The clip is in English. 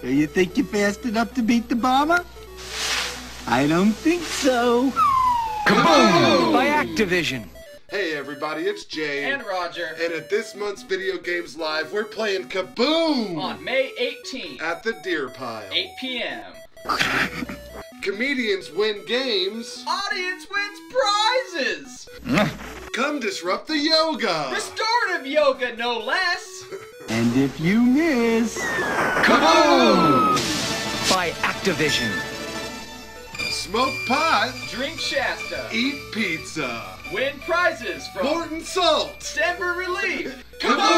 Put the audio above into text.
So you think you're fast enough to beat the bomber? I don't think so. Kaboom! By Activision. Hey everybody, it's Jay. And Roger. And at this month's Video Games Live, we're playing Kaboom! On May 18th. At the Deerpile. 8 p.m. Comedians win games. Audience wins prizes. Come disrupt the yoga. Restorative yoga, no less. And if you miss... Kaboom! By Activision. Smoke pot. Drink Shasta. Eat pizza. Win prizes from Morton Salt. Denver Relief. Kaboom!